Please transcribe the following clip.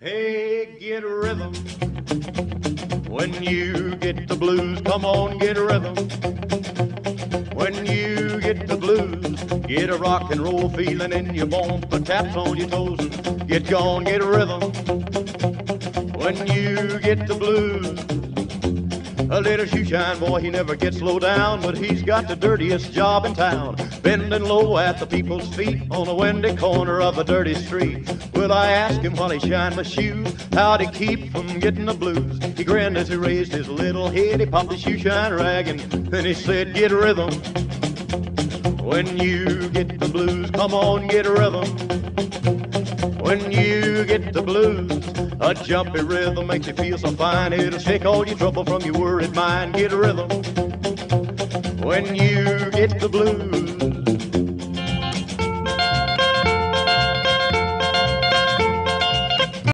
Hey, get a rhythm. When you get the blues, come on, get a rhythm. When you get the blues, get a rock and roll feeling in your bones, put taps on your toes, and get gone, get a rhythm. When you get the blues, a little shoeshine boy, he never gets low down, but he's got the dirtiest job in town. Bending low at the people's feet on a windy corner of a dirty street. Will I ask him while he shined my shoes how to keep from getting the blues? He grinned as he raised his little head, he popped his shoeshine rag, and then he said, Get rhythm. When you get the blues, come on, get a rhythm. When you get the blues, a jumpy rhythm makes you feel so fine. It'll shake all your trouble from your worried mind. Get a rhythm. When you get the blues.